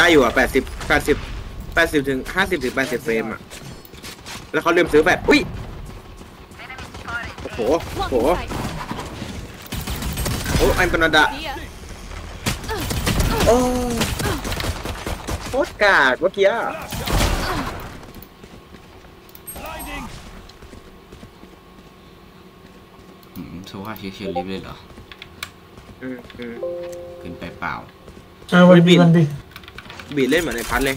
ได้อยู่อะแปดสิบแปดสิบแปดสิบถึงห้าสิบถึงแปดสิบเฟรมอะ แล้วเขาลืมซื้อแบบอุ้ย โอ้โห โอ้โห Blocking sight. โอ้อันกนาดา See ya. โอ้โคตรกาดเมื่อกี้อะ Blinding. อืมโซว่าเชียร์เชียร์ลิฟเลยเหรออืมอืมเกินไปเปล่า เออวันบีวันบี บีดเล่นเหมือนในพัดเลย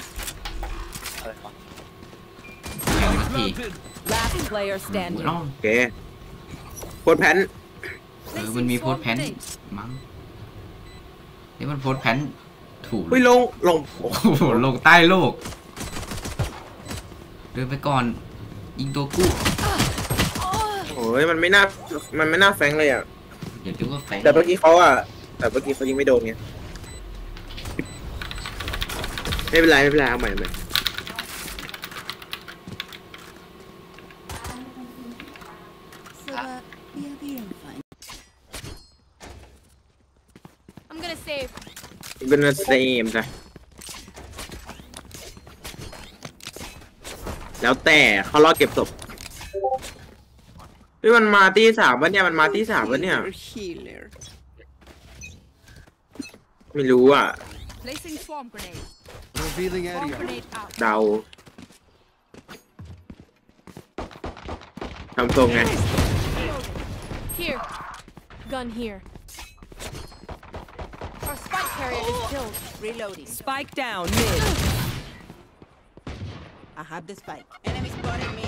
แข่งสักที Mounted. Last player อุ้ย standing. เอ้าโอเคโคตรแพนเออมันมีโพสต์แพนมั้งนี่มันโพสต์แพนถูก อุ้ยลงลงโอ้โหลงใต้โลก เดินไปก่อน ยิงตัวกู้โอ้ยมันไม่น่ามันไม่น่าแฟงเลยอะ อย่าคิดว่าแฟงแต่เมื่อกี้เขาอะแต่เมื่อกี้เขายิงไม่โดนไง ไม่เป็นไรไม่เป็นไรเอาใหม่เอาใหม่ I'm gonna save. เป็นเซมจ้ะแล้วแต่เขารอเก็บศพเฮ้ยมันมาที่สามวะเนี่ยมันมาที่สามวะเนี่ย Healer. ไม่รู้อะ Placing swarm grenade. Revealing Swarm area. grenade out. เดาทำทรงไง Here. Gun here. Our spike carrier is killed. Reloading. Spike down mid. I have the spike. Enemy spotted me.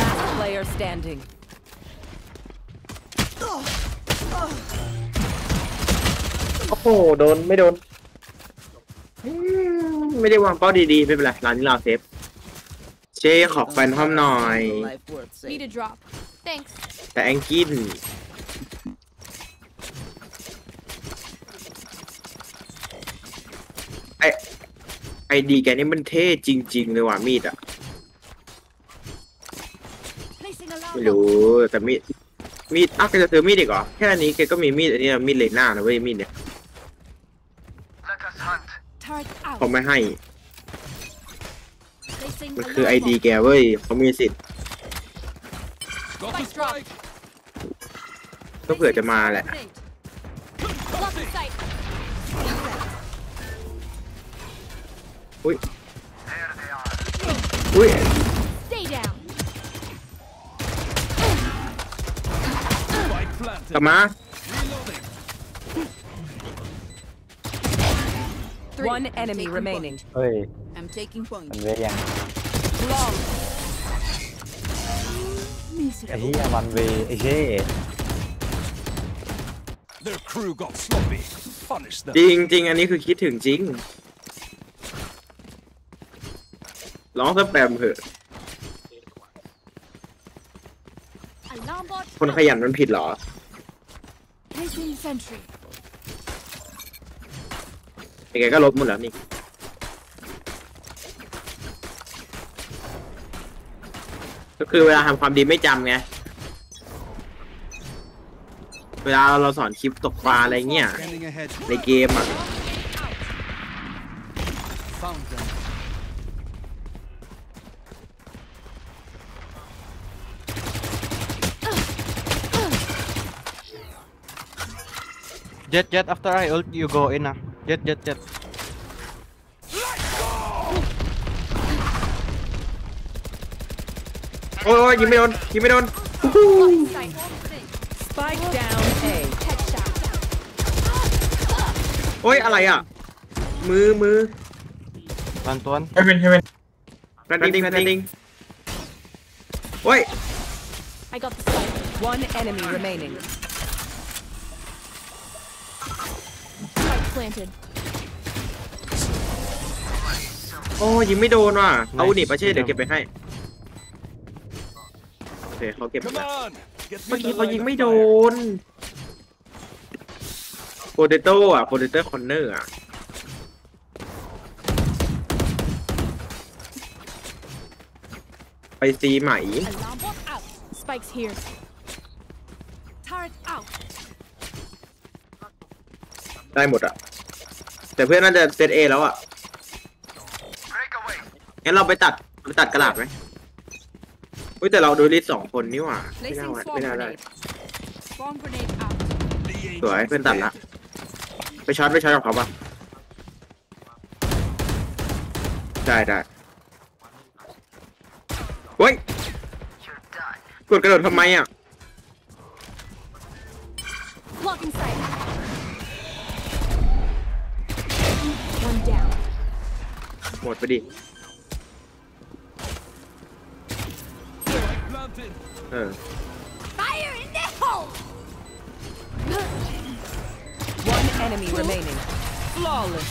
Last player standing. โอ้โห โดน ไม่โดนอืม ไม่ได้วางเป้าดีๆ ไม่เป็นไรร้านนี้เราเซฟเจ๊ขอแฟนห้อมหน่อย Life worth saving. Need a drop. Thanks. แต่แองกินไอไอดีแกนี่มันเท่จริง ๆ เลยว่ะมีดอะ Placing alarm. ไม่รู้แต่มีดมีดอะแกจะซื้อมีดอีกเหรอ แค่อันนี้แกก็มีมีดอันนี้นะมีดเลน่านะเว้ยมีดเนี่ย Turret out. เขาไม่ให้ Placing มันคือ alarm ไอดี bot. แกเว้ยเขามีสิทธิ์ Got the Spike drop. spike. ก็เผื่อจะมาแหละ Grenade. Blocking sight. อุ้ยอุ้ย Stay down. Spike กลับ planted. มา Reloading. One enemy remaining. เฮ้ย I'm taking point. มันเวทยัง Long. ไอ้เหี้ยมันเวไอ้เช่ Their crew got sloppy. Punish them. จริงจริงอันนี้คือคิดถึงจริง ร้องสแปมเถอะ Alarm bot. คนขยันมันผิดเหรอ Placing sentry. ยังไงก็ลบหมดแล้วนี่ก็คือเวลาทำความดีไม่จำไง เวลาเราสอนคลิปตกปลาอะไรเงี้ย ในเกมอะ Found them. เจ็ดเจ็ด after I ult you go in นะ จ็ดเจ็ดเจ็ดโอ้ยยิงไม่โดนยิงไม่โดน Blocking sight. Spike down A. Headshot. โอ้ยอะไรอะ มือมือตันตัวนเฮเวนเฮเวนแพนดิ้งแพนดิ้งโอ้ย I got the spike. One enemy remaining. Spike planted. โอ้ยยิงไม่โดนว่ะ เอาหนีประเช่เดี๋ยวเก็บไปให้ โอเคเขาเก็บไป Come แล้ว on. Get เมื่อ me กี้ the เขายิ line ง of ไม่โด fire. นโปเตโต้อะโปเตโต้คอนเนอร์อะไปซีใหม่ Alarm bot out. Spikes here. Turret out. ได้หมดอะ แต่เพื่อนน่าจะเซตเอแล้วอะงั้นเราไปตัดไปตัดกระดาษไหมอุ้ยแต่เราดูลิสต์สองคนนี่หว่าไม่น่า Placing วะ swarm ไม่น่าได้ grenade. Swarm grenade out. The สวย ancients เพื่อนตัดละ dead. ไปช็อตไปช็อตกับเขาปะได้ได้เฮ้ยกดกระโดดทำไมอะ Blocking sight. หมดไปดิ Planted. เออ Fire in the hole! One enemy remaining. Flawless.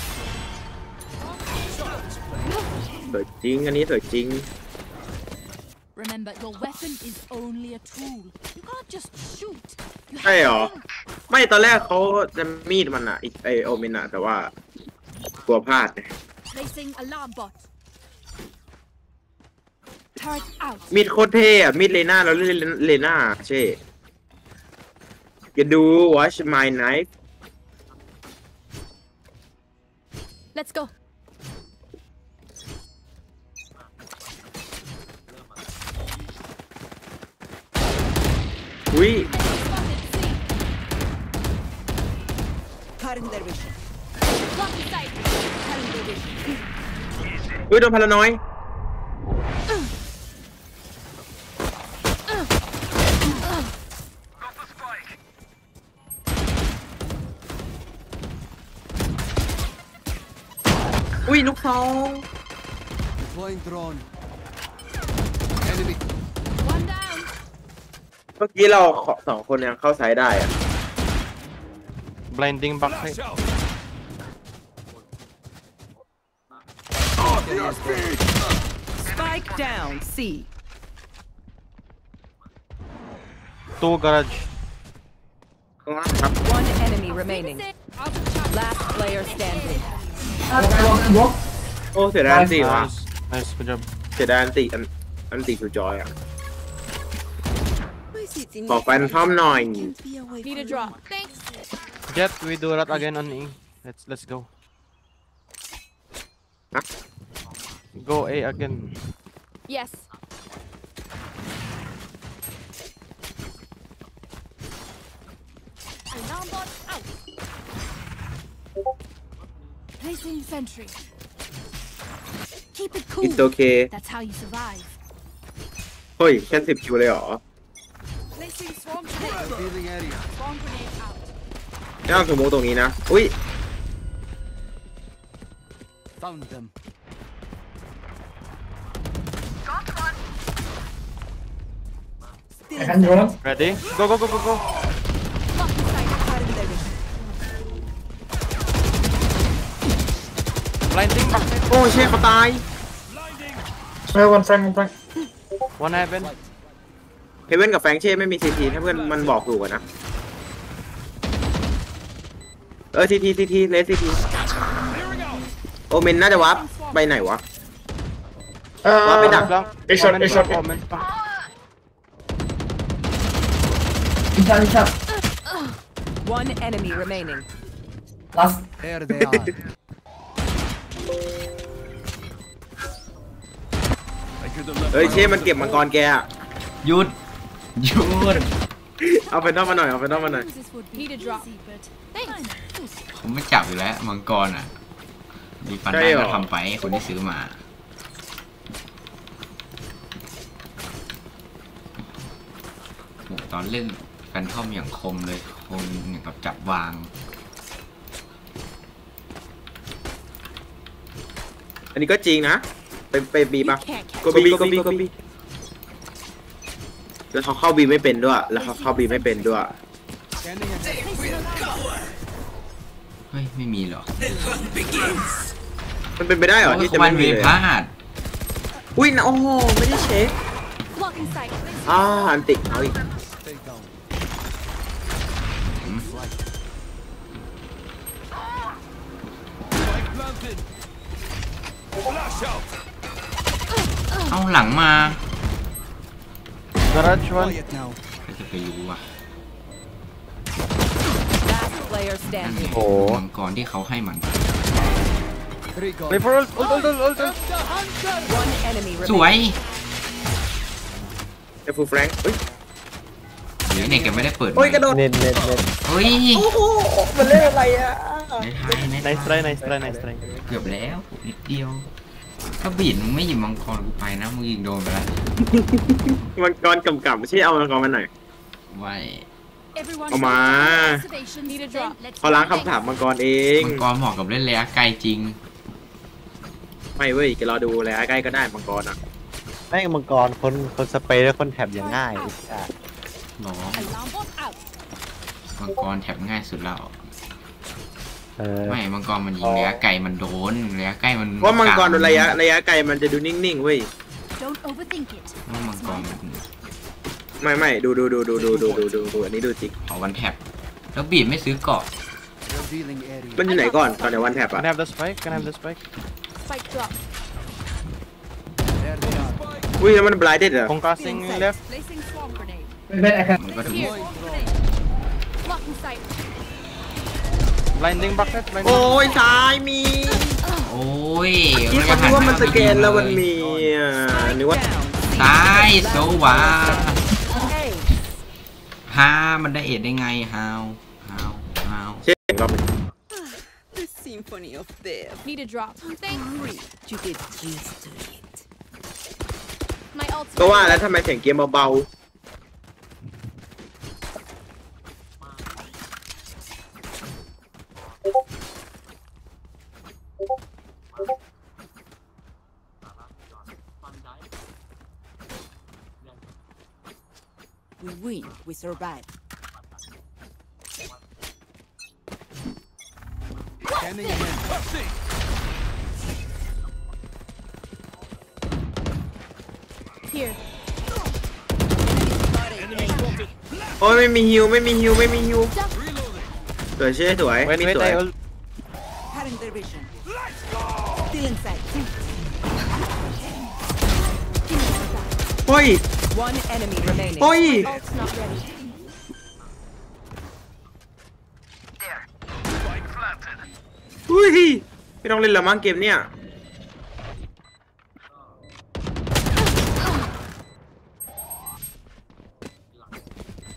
สวยจริง อันนี้สวยจริง Remember, your weapon is only a tool. You can't just shoot. You ใช่เหรอ to think. ไม่ตอนแรกเขาจะมีดมันอะไอไอโอเมนอะแต่ว่ากลัวพลาดไง Placing alarm bot. Turret out. มีดโคตรเท่อะมีดเลน่าแล้วเลเลน่าเช่อย่าดู watch my knife Let's go. อุ้ย Spotted. C. Cutting their vision. Blocking sight. Cutting their vision. อุ้ยโดนพลาน้อยอุ้ยลูกซอง Deploying drone. Enemy. One down. เมื่อกี้เราขอสองคนยังเข้าไซด์ได้อะ Blinding back Flash side. out. Off your feet. Spike down. C. Two garage. ข้างล่างครับ One enemy remaining. Out of charge. Last player standing. โอ้เสียดายอันตีว่ะ Nice. Nice, good job. เสียดายอันตีอันอันตีคือจอยอะขอแฟนทอมหน่อย Need a drop. Thanks. Jet, we do that again on E. Let's let's go. Huh? Go A again. Yes. Alarm bot out. Placing sentry. Keep it cool. it's okay That's how you survive. เฮ้ย แค่สิบคิวเลยเหรอ Placing swarm grenade. Revealing area. Swarm grenade out. ย่างสมมติตรงนี้นะ อุ้ย Found them. Ready? Go go go go go. Blocking sight. Cutting their vision. Blinding back side. โอ้เช่เขาตาย One heaven. เฮเว่นกับแฟรงค์เช่ไม่มีซีทีถ้าเพื่อนมันบอกถูกอะนะ เออซีทีซีทีเลสซีที Clearing out. โอเมนน่าจะวับไปไหนวะเอ่อว่าไปดัก Blank. A-shot, Omen, A-shot. blank, omen. อินชาอินชา One enemy remaining. last There they are. I could have left เฮ้ย my เช่ own มัน to เก็บ the มังกรแกอะหยุดหยุดเอาไปนอกมาหน่อยเอาไปนอกมาหน่อย This would be Need a drop. Easy, but thanks. ผมไม่จับอยู่แล้วมังกรอะมีฟันใช่ได้เหรอ ก็ทำไปคนที่ซื้อมา โหตอนเล่น แฟนทอมอย่างคมเลยคมอย่างกับจับวางอันนี้ก็จริงนะ ไปไปบีปะ You can't catch ก็บีก็บีก็บีแล้วเขาเข้าบีไม่เป็นด้วย แล้วเขาเข้าบีไม่เป็นด้วย Scanning ahead. เฮ้ย ไม่มีหรอกมันเป็นไปได้เหรอโอ้ยที่จะวัไม่นเวมีเลยพลาดอุ้ยนะโอ้โห ไม่ได้เช็ค Blocking sight. อ่าอันติเอาอีก เอาหลังมา Garage one. Quiet now. ใครจะไปรู้อะ Last player นั่นไง standing. โอ้มังกรที่เขาให้มัน One Three gone. Wait for ult, ult, ult, ult, ult, ult. One enemy สวย remaining. ไอ้ฟูแฟรงค์เฮ้ยเดี๋ยวเนี่ยแกไม่ได้เปิดโอ้ยกระโดดเน็ตเน็ตเน็ตเฮ้ยโอ้โหมันเล่นอะไรอะ ในไทยในไทย Nice try, nice try, nice try. เกือบแล้วนิดเดียว ถ้าบีดมึงไม่หยิบมังกรกูไปนะมึงยิงโดนไปแล้วมังกรกำกับไม่ใช่เอามังกรมาหน่อยไว้ Everyone, Come on. observations. Then let's เขาล้าง begin. คำถามมังกรเองมังกรเหมาะกับเล่นระยะไกลจริง ไม่เว้ยแกรอดูแล้วใกล้ก็ได้มังกรอะแม่งมังกรคนคนสเปรย์แล้วคนแถบอย่างง่ายอะหรอ Alarm bot out. มังกรแถบง่ายสุดแล้ว เออไม่มังกรมันยิงระยะไกลมันโดนระยะใกล้มันเพราะมังกรโดนระยะระยะไกลมันจะดูนิ่งๆเว้ย Don't overthink it. ว่ามังกรมันไม่ไม่ดูดูดูดูดูดูดูดูดูอันนี้ดูจริงเอาวันแถบแล้วบีดไม่ซื้อเกาะ Revealing area. มันอยู่ไหนก่อนตอนในวันแท็บ Can อะ I have the spike? Can I have the spike? Spike drop. There they are. อุ้ยแล้วมันบลายเด็ดเหรอ Concussing left. Placing swarm grenade. Wait, wait, I can. มันก็ถูก Here. Swarm grenade. Blocking sight. Blinding bucket, โอ้ blinding. ยซ้ายมีโอ้ยที่เขาคิดว่ามันสแกนแล้วมันมีอะนึกว่า Down. ตายโซวา A. ฮามันได้เอ็ดได้ไงฮาวฮาวฮาวเช็ครอบหนึ่ง The symphony of death. Need a drop. Thanks. You get used to it. My ult's ก็ว่า ready. แล้วทำไมเสียงเกมเบา We We survive. Scanning ahead. Here. ๆโอ้ยไม่มีฮิวไม่มีฮิวไม่มีฮิวสวยเช่สวย Wait, มี wait, สวย I ult. Cutting their vision. Still inside. เฮ้ย One enemy remaining. เฮ้ย Ult's ต้องเล่นและมั้งเกมเนี้ย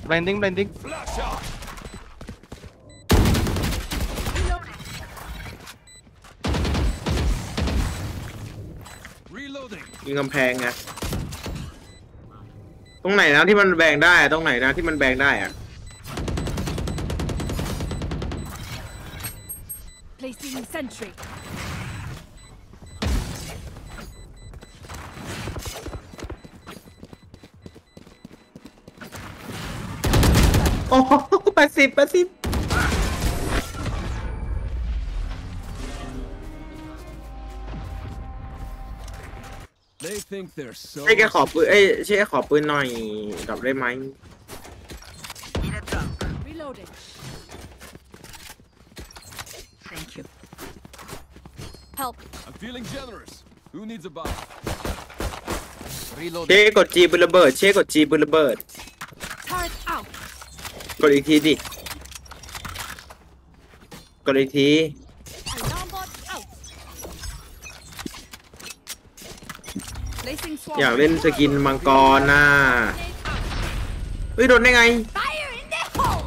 Blinding, blinding. Flash out. Reloading. ยิงกำแพงไงตรงไหนนะที่มันแบงได้อะตรงไหนนะที่มันแบงได้อะ Placing sentry. อ้แปสิบแปดสิบไอ้แกขอปืนไอ้เช่ขอปืนหน่อยกับได้ไหมเช่กดจีบุระเบิด เช่กดจีบุระเบิด กดอีกทีดิ กดอีกที Alarm bot out. Placing swap. อยากเล่นสกินมังกรน่ะ Grenade out. เฮ้ยโดนได้ไง Fire in the hole.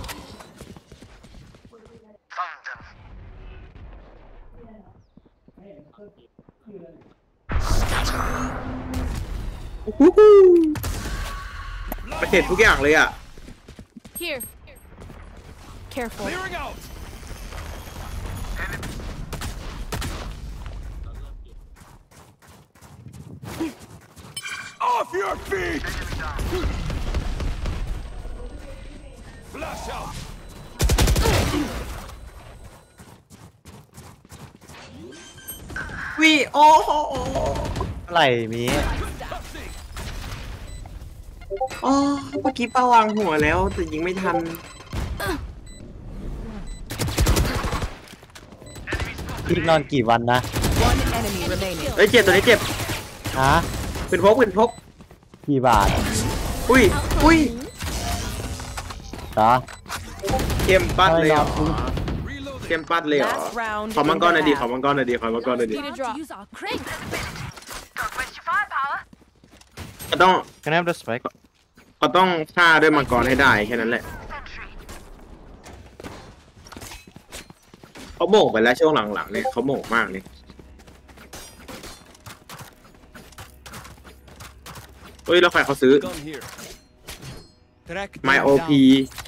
โอ้โหมันเห็นทุกอย่างเลยอะ Here. Careful. Clearing out. Off your feet. Flash out. วิโอ้โหเท่าไหร่มี Toxic. อ๋อเมื่อกี้ป้าวางหัวแล้วแต่ยิงไม่ทัน พี่นอนกี่วันนะ One enemy remaining. เอ้ยเจ็บตัวนี้เจ็บฮะเป็นพกเป็นพก กี่บาทอุ้ย อุ้ยเหรอเข้มปั้นเลยไม่อะนอน Reloading. เตรียมปัดเลยเหรอ Last round ขอมังกรหน่อย in ดิ the ขอ half. มังกรหน่อยดิขอมังกรหน่อยดิ Need to use our crate. ก็ต้อง Can I have the spike? ก็ต้องฆ่าด้วยมังกรให้ได้แค่นั้นแหละ เขาโมกไปแล้วช่วงหลังๆเนี่ยเขาโมกมากเลยเฮ้ยแล้วใครเขาซื้อ Gun here. Track My them OP down.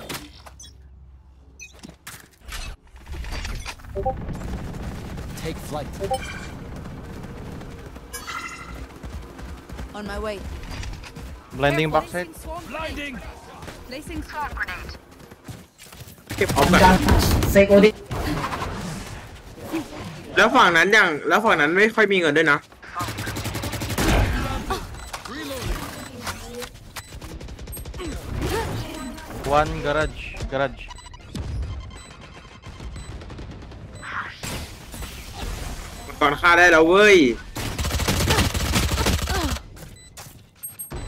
Take flight. On my way. Blending box side. Placing swarm grenade. Blinding. Placing swarm grenade. เก็บออฟกันจังเซกโอดิ แล้วฝั่งนั้นอย่างแล้วฝั่งนั้นไม่ค่อยมีเงินด้วยนะ One garage. Garage. ก่อนฆ่าได้แล้วเว้ย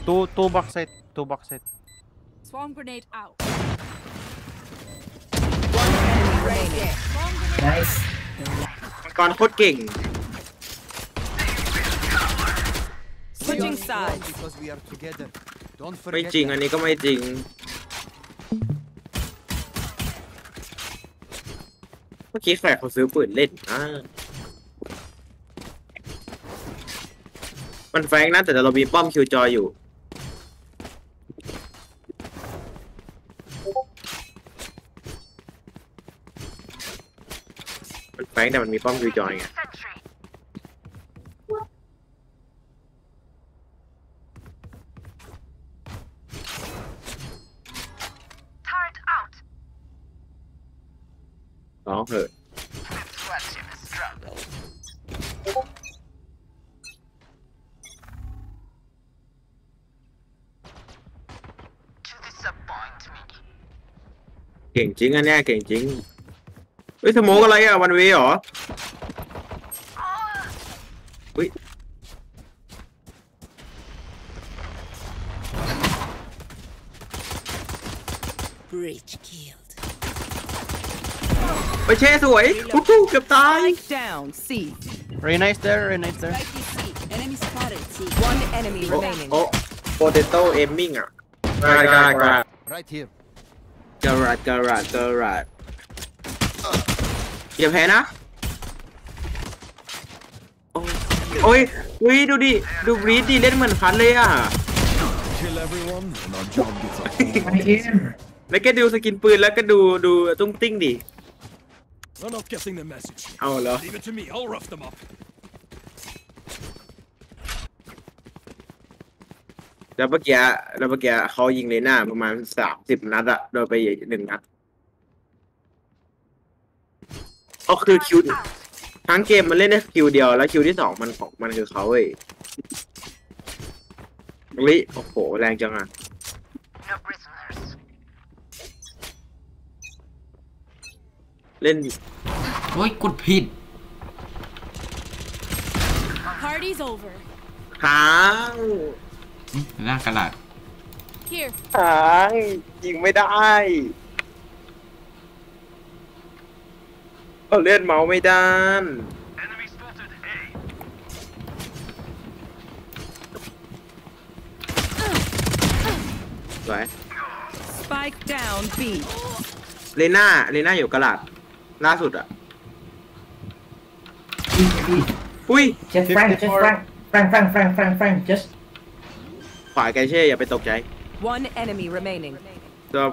Two two box side. Two box side. Swarm grenade out. One enemy remaining. ไนส์ก่อนโคตรเก่ง Switching sides. Because we are together. Don't ไม่ forget จริง อันนี้ก็ไม่จริง เมื่อกี้แขกเขาซื้อปืนเล่นอ่ามันแฟงนะแต่เรามีป้อมคิวจอยอยู่ แฟงแต่มันมีป้อมคิวจอยไงร้องเถอะเก่งจริงอันเนี้ยเก่งจริง เฮ้ยสโมกอะไรอะวันเวเหรอเฮ้ย Breach killed. ไปเช่สวยอู้หูเกือบตาย Spike down. C. Very nice there. Very nice there. Spike is C. Enemy spotted. C. One enemy โอ้ remaining. โอ้โปเตโต้เอมมิ่งอะกระดากระดา right here. กระดากระดากระดา อย่าแพ้นะ โอ้ยโอ้ยวิดูดิ ดูบรีดดิเล่นเหมือนพันเลยอะ Kill everyone, and our job gets a ไอเอ็มแล้วก็ดูสกินปืนแล้วก็ดูดูตุ้งติ้งดิ I'm not getting the message. เอาเหรอ Leave it to me. I'll rough them up. แล้วเมื่อกี้แล้วเมื่อกี้เขายิงเลน่าประมาณสามสิบนัดอะโดนไปหนึ่งนัด ก็คือคิวทั้งเกมมันเล่นได้คิวเดียวแล้วคิวที่สองมันของมันคือเขาเว้ยลิโอ้โหแรงจังอะเล่นโอ้ยกดผิด Party's over. ค้างอืมหน้ากระดาษ Here. ค้างยิงไม่ได้ ก็เล่นเมาส์ไม่ได้สวย Spike down. B. เลน่าเลน่าอยู่กระลาดล่าสุดอะ อุ้ยเจสแฟรงค์เจสแฟรงค์แฟรงค์แฟรงค์แฟรงค์แฟรงค์แฟรงค์ just ขวายไกเช่อย่าไปตกใจ One enemy remaining. ตัว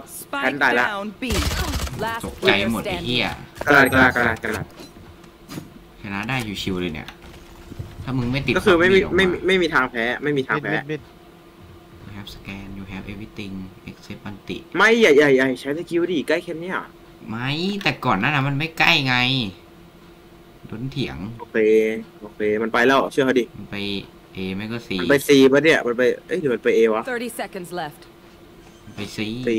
แพน Spike ตายละ down. B. Last ตกใจ player หมดไอ้ standing. เหี้ย กระลาดกระลาดกระลาดกระลาดชนะได้อยู่ชิวเลยเนี่ย ถ้ามึงไม่ติดก็คือไม่มีซอไม่บี้มีออกาไม่มีทางแพ้ไม่มีทาง Mid แพ้ mid mid. you have scan you have everything except อันติ ไม่ใหญ่ใหญ่ใหญ่ใช้สกิลดิใกล้แค่เนี้ยไม่แต่ก่อนหน้านั้นมันไม่ใกล้ไงโดนเถียง โอเคโอเคมันไปแล้วเชื่อเขาดิ มันไปเอไม่ก็ซีมันไปซีปะเนี่ย มันไป เอ้ยหรือมันไปเอวะ 30 seconds left. ไปซีซี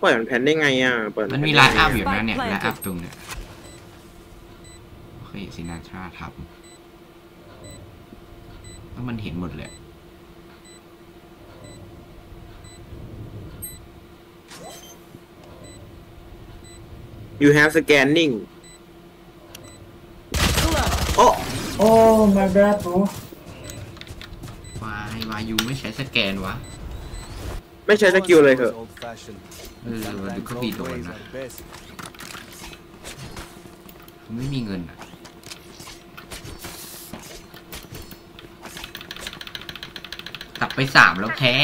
เปิดแผ่นได้ไงอะ เปิดมันมีไลน์อัพอยู่นะเนี่ยไลน์อัพตรงเนี่ยโอเคซินาทราทับแล้วมันเห็นหมดเลยยูแฮ v สแกนนิ่งโอ้โอ้ my bad bro วายวายูไม่ใช้สแกนวะ ไม่ใช้สกิลเลยเถอะ Old fashioned. เออมันดูก็บีโดนนะ best. ไม่มีเงินอะตับไปสามแล้วแพ้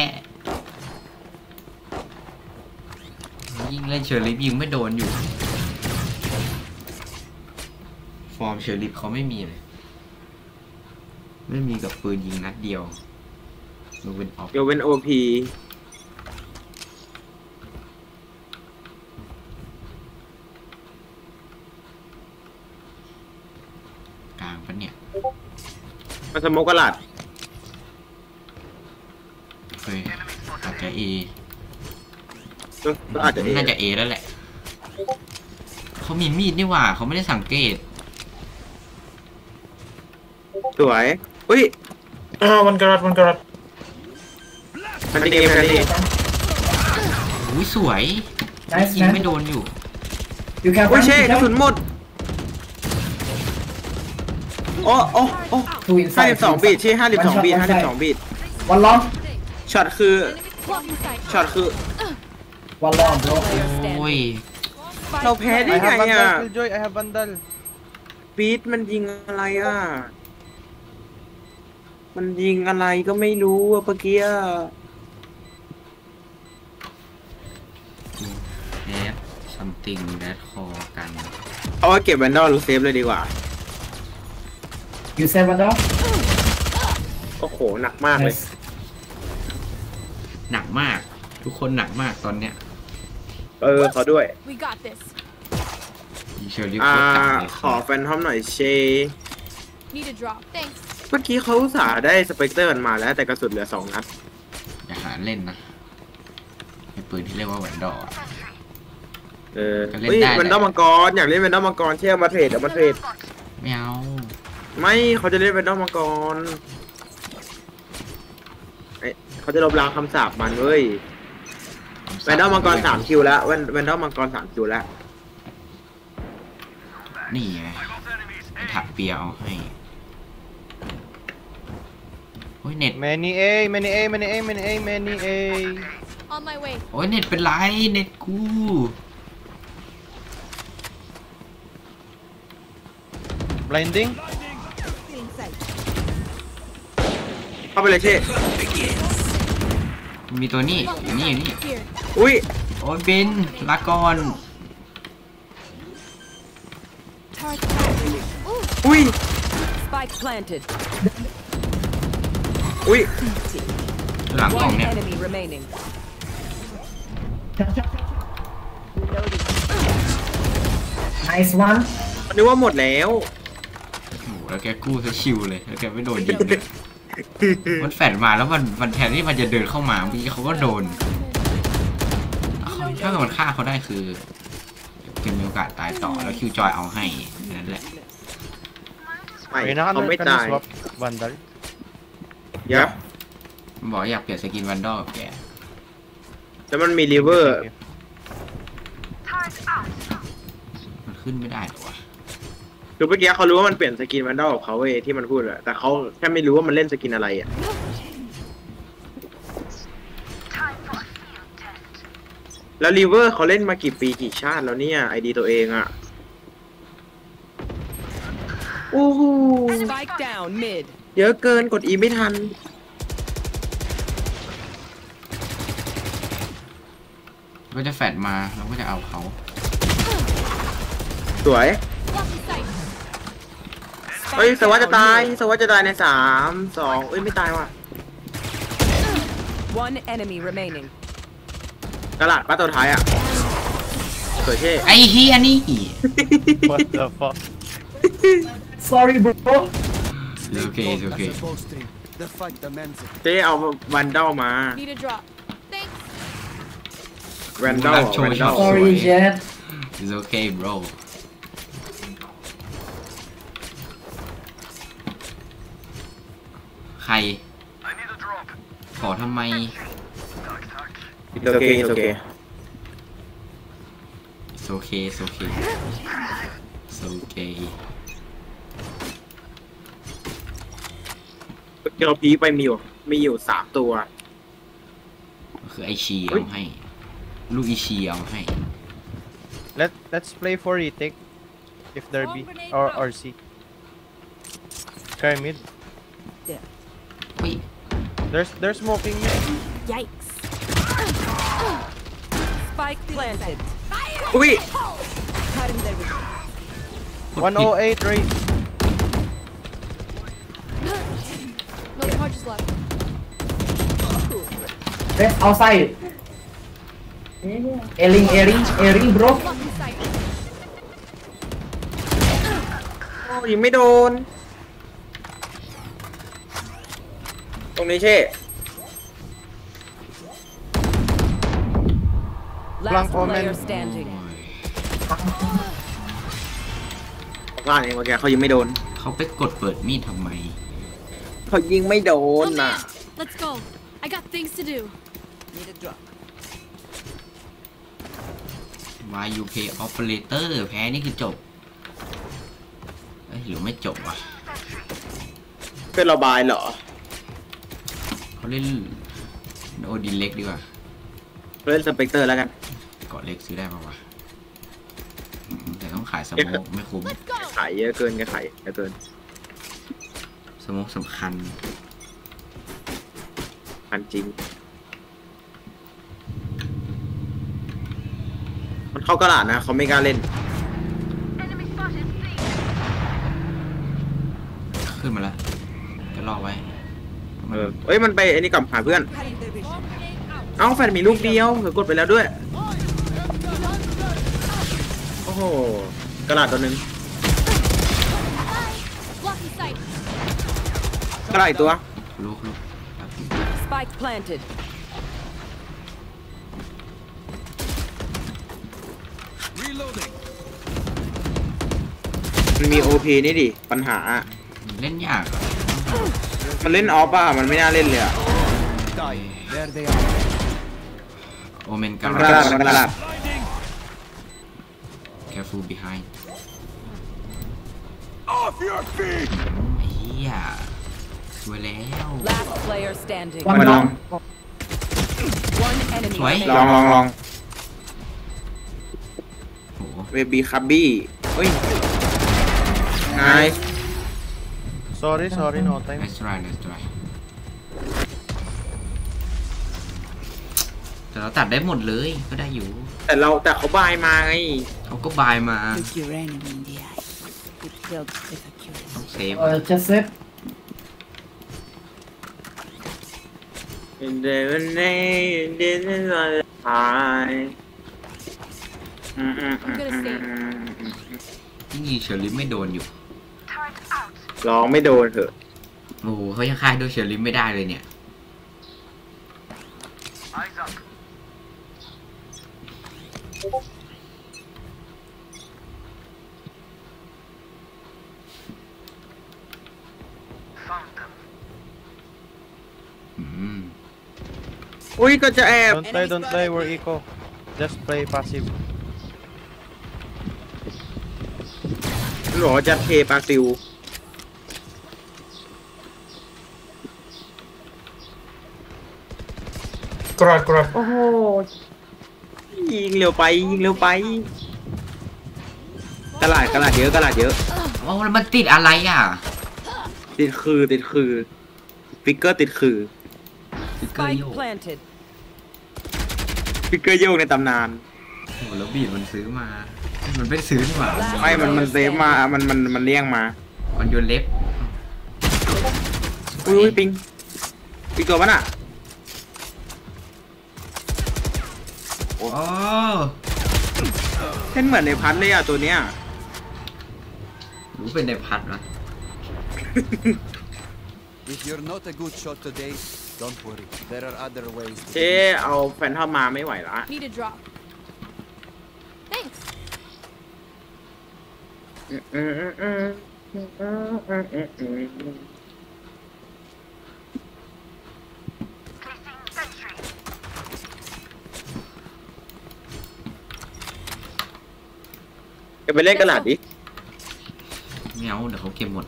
ยิ่งเล่น Sheriff ยิงไม่โดนอยู่ ฟอร์ม Sheriff เขาไม่มีเลย ไม่มีกับปืนยิงนัดเดียวมันเป็น Op ยกเว้น OP กลางปะเนี่ย มาสโมกกระลาดเฮ้ยอาจจะเอก็อาจจะเอน่าจะเอแล้วแหละเขามีมีดนี่หว่าเขาไม่ได้สังเกต สวยอุ้ย Oh, one garage, one garage. มันจะเกมกันดิอุ้ยสวย Nice, ยิงไม่ man. โดนอยู่ You can อุ้ย find เช่กระสุน them. หมด โอ้โอ้โอ้ Two ห้า inside. สิบสอง two บีท inside. ที่ห้าสิบ One สอง shot, บีท one ห้าสิบสอง side. บีท One long. ช็อตคือ Block inside. ช็อตคือ One long, bro. โอ้ยเราแพ้ได้ I ไง have อะ Vandal, Killjoy. I have Vandal. บีทมันยิงอะไรอะมันยิงอะไรก็ไม่รู้อะเมื่อกี้อะแอด something that call กัน เอาไว้เก็บ Vandal หรือ save เลยดีกว่า You said one down? โอ้โห หนักมากเลย Nice. หนักมาก ทุกคนหนักมากตอนเนี้ยเออเขาด้วย We got this. ยิง Sheriff อ่าโคตรต่างเลยขอ Phantom หน่อยเช Need a drop. Thanks. เมื่อกี้เขาอุตสาห์ได้ Spectre มันมาแล้วแต่กระสุนเหลือสองนัด อย่าหาเล่นนะไอ้ปืนที่เรียกว่าแหวนดอกเออก็เล่นเฮ้ยได้แหละแวนดอลมังกร อยากเล่นแวนดอลมังกรเที่ยวมาเทรดเอามาเทรดไม่เอา ไม่เขาจะเล่นแวนดอลมังกรไอเขาจะลบล้างคำสาปมันเว้ยแวนดอลมังกรสามคิวแล้วแวนแวนดอลมังกรสามคิวแล้วนี่ไงไอ้ถักเปียเอาให้โอ้ยเน็ต Many A, many A, many A, many A, many A. On my way. โอ้ยเน็ตเป็นไรเน็ตกู Blinding. าไปเลยเช่มีตัวนี้อยู่นี่อยู่นี่ Here. อุ้ยโอ้ยบินลากอน Turret back. Ooh. อุ้ย Spike planted. อุ้ยหลังกล่อง One เนี่ย enemy remaining. Shot, shot, shot, shot. Reloading. Nice one. นึกว่าหมดแล้ว โอ้โหแล้วแกกู้ซะชิวเลย แล้วแกไม่โดนยิงเลย มันแฟดมาแล้วมันมันแทนที่มันจะเดินเข้ามาเมื่อกี้เขาก็โดนเอาถ้าเกิดมันฆ่าเขาได้คือจะมีโอกาสตายต่อแล้วคิวจอยเอาให้นั่นแหละไม่ Reyna, เขา can ไม่ you ตาย swap Vandal? เดี๋ยวมันบอกอยากเปลี่ยนสกินวันดอลกับแกแล้วมันมีริเวอร์ มันขึ้นไม่ได้หรอวะ คือเมื่อกี้เขารู้ว่ามันเปลี่ยนสกินแวนดอลของเขาเว้ยที่มันพูดอะแต่เขาแค่ไม่รู้ว่ามันเล่นสกินอะไรอะแล้วริเวอร์เขาเล่นมากี่ปีกี่ชาติแล้วเนี่ยไอดีตัวเองอะโอ้โห Spike down mid. เยอะเกินกดอีไม่ทัน ก็จะแฟดมาเราก็จะเอาเขา สวย Block inside. เฮ้ยสวัสดจะตายสวัสดจะตายในสามสองเอ้ยไม่ตายว่ะ One enemy remaining. กระดาษป้าตัวท้ายอะสวยเท่ไอ้เฮียนี่ What the fuck? Sorry, bro. โอเคโอเค That's a boasting. The fight demands it. เจ๊เอาวันดอลมา Need a drop. Thanks. แวนดอลโชว์แวนดอลโชว์ Sorry, Jet. it's okay bro คร ขอทำไมโอเคโอเค it's okay it's okay it's okay ที่เราพีคไปมีอยู่มีอยู่สามตัว คือไอชีเฮ้ยเอาให้ ลูกอีชีเอาให้ Let let's play for retake. If there be or or C. Try mid. เฮ้ย There's there's smoking mid. Yikes. Spike planted. อุ้ย Cutting their vision. กดผิด108 raise. No charges left. Rest outside. Ailing, ailing, ailing, bro. Blocking sight. โอ้ยิงไม่โดน ตรงนี้เช่ Last omen. player standing. ผมว่าเองเมื่อกี้เขายิงไม่โดน เขาไปกดเปิดมีดทำไม เขายิงไม่โดน Oh น่ะ man, let's go. I got things to do. Need a drop. Why you pay operator แพ้นี่คือจบ เอ้ยหรือไม่จบวะ เป็นระบายเหรอ เขาเล่นโอดินเล็กดีกว่าเล่นสเปกเตอร์แล้วกันเกาะเล็กซื้อได้ปะวะอืมแต่ต้องขายสโมกไม่คุ้ม Let's go. ขายเยอะเกินก็ขายเยอะเกินสโมกสำคัญพันจริง มันเข้ากระดาษนะเขาไม่กล้าเล่น ขึ้นมาแล้วจะรอไว้ เออเอ้ยมันไปไอ้นี่กลับหาเพื่อน Cutting their vision. เอ้าแฟนมีลูกเดียวเผื่อกดไปแล้วด้วย โอ้โหกระดาษตัวหนึ่ง Blocking sight. กระดาษอีกตัวลูกลูก Spike planted. มันมีโอพีนี่ดิปัญหาอะเล่นยากอะ มันเล่นออฟป่ะ มันไม่น่าเล่นเลยอะ Die. There they are. โอเมนกการระดาษมันกระดาษ careful behind Off your feet! ไอ้เหี้ยสวยแล้ว Last player standing. One มาลอง down. One enemy Wait. ลอง remaining. ลองลองโห เวบีคับบี้เฮ้ยนาย Sorry, sorry, no time. nice try nice try แต่เราตัดได้หมดเลยก็ได้อยู่ แต่เราแต่เขา buy มาไง เขาก็ buy มา Look your enemy in the eye. It helps with accuracy. ต้อง save Uh, just save. In the name, this is what I. อืมอืมอืมอืมอืมที่ยิง Sheriff ไม่โดนอยู่ ลองไม่โดนเถอะ โอ้โหเขายังฆ่าด้วย Sheriff ไม่ได้เลยเนี่ย อืม อุ้ยก็จะแอบ Don't play, don't play. We're eco. Just play passive. หรอจะเทปลาซิว Correct, correct. โอ้โหยิงเร็วไปยิงเร็วไปกระลาดกระลาดเยอะกระลาดเยอะโอ้แล้วมันติดอะไรอะ ติดคือติดคือฟิกเกอร์ติดคือสติ๊กเกอร์ Spike โยก planted. ฟิกเกอร์โยกในตำนานโอ้โหแล้วบีดมันซื้อมา มันไม่ได้ซื้อนี่หว่าไม่มันมันเซฟมา มันมันมันเลี่ยงมา มันโยนเล็บอุ้ยอุ้ยปิงปิงตัวมันอะ โอ้เล่นเหมือนในพัทเลยอะตัวเนี้ยรู้เป็นในพัดวะ If you're not a good shot today, don't worry. There are other ways. to เจ๊เอาแฟนทอมมาไม่ไหวละ Need a drop. Thanks. จะ ไปเล่นกระดาษดิเม่เอาเดี๋ยวเขาเก็บหมด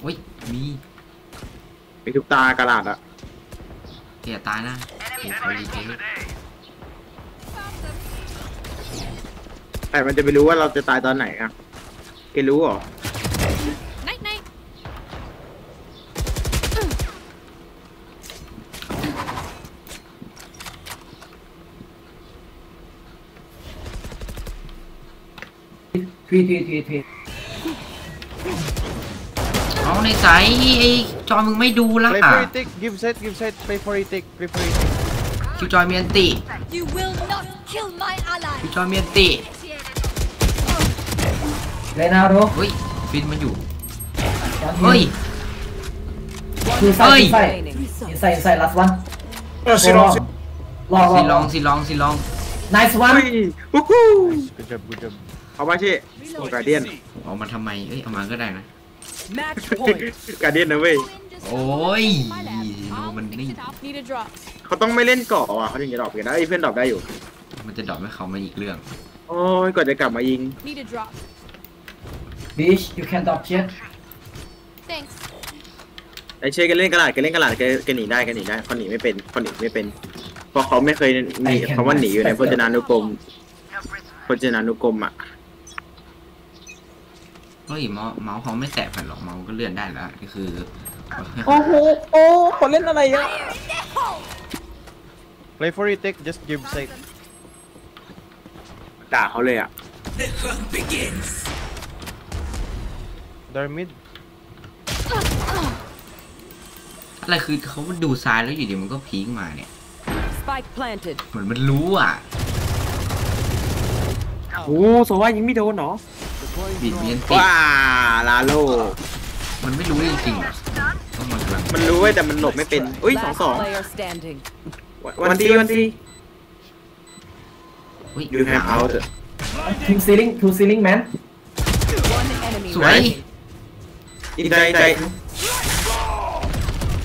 โอ้ย มีไปทุกตากระดาษอะเกียตายนะเขาดีเกแต่มันจะไปรู้ว่าเราจะตายตอนไหนอะเกรู้หรอ ทวีทวีทวีทวีเอาในสายไอ้จอยมึงไม่ดูละ Play for it, tick. Give set, give set. Play for it, tick. Play for it. คิวจอยเมียนติ You will not kill my ally. คิวจอยเมียนติเลนาโรเฮ้ยฟินมันอยู่ one เฮ้ย two เฮ้ย side inside inside inside last one เออสิลองสิลองลสิองลองสิลองสิลอง nice เฮ้ one ยวู้ฮู้ Good job, good job. เอามาที่การเดียนเอามาทำไม เอ้ย เอามาก็ได้นะ Match point. การเดียนนะเว้ย โอ้ยดูมันนี่ Need a drop. เขาต้องไม่เล่นเกาะอะเขาถึงจะดรอปกันนะไอ้ยเพื่อนดรอปได้อยู่ มันจะดรอปให้เขามาอีกเรื่อง โอ้ยก่อนจะกลับมายิง Need a drop. bitch you can dodge yet Thanks. ไอ้เชยแกันเล่นกระดาษแกันเล่นกระดาษแกแกหนีได้แกหนีได้เขาหนีไม่เป็นเขาหนีไม่เป็นเพราะเขาไม่เคยหนีเขาว่าหนีอยู่ในพจนานุกรมพจนานุกรมอะเฮ้ยเมาส์เมาส์เขาไม่แตะแผ่นหรอกเมาส์ก็เลื่อนได้แล้วก็คือโอ้โหโอ้คนเล่นอะไรอะ Play for it, tick. Just give set. ด่าเขาเลยอะ They're mid. อะไรคือเขาดูซ้ายแล้วอยู่ดีมันก็พีคมาเนี่ย Spike planted. เหมือนมันรู้อะ โอ้โซว่ายิงไม่โดนเหรอ บีดเมียนติว้าลาโล มันไม่รู้จริงๆหรอต้องมันกำลังมันรู้เว้ยแต่มันหลบไม่เป็น อุ้ยสองสอง player standing. วันทีวันทีเฮ้ยยูแฮมเอาเถอะ two ceiling two ceiling man One enemy สวย remaining. อินใจใจ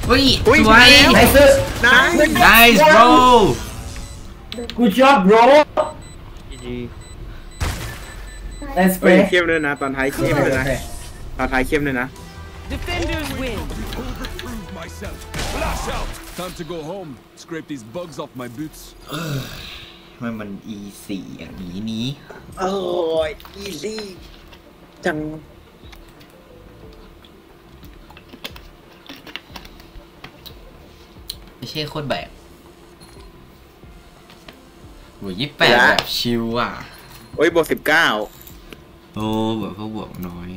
เฮ้ยอุ๊ยสวยมาแล้ว nice นาย nice bro good job bro GG. let's เฮ้ย play เข้มเลยนะ ตอนท้ายเข้มเลยนะตอนท้ายเข้มเลยนะ Defenders win. Prove myself. Flash out! Time to go home. Scrape these bugs off my boots. ทำไมมัน e สี่อย่างนี้นี้โอ้ยอีซี่จัง ไม่ใช่โคตรแบบบวกยี่แปดแบบชิวอะ โอ้ยบวกสิบเก้า โอ้แบบเขาบวกน้อย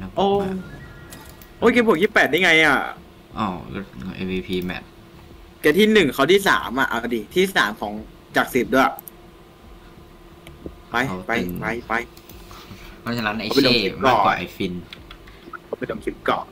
นับโอ้มาโอ้ยแกบวกยี่แปดได้ไงอะอ๋อก็ MVP แมตช์แกที่หนึ่งเขาที่สามอะ เอาดิ ที่สามของจากสิบด้วย ไปไปไปไปเพราะฉะนั้นไอเอาไปเช่ลงคลิปก่อนมากกว่าไอฟินไปดมคลิปเกาะ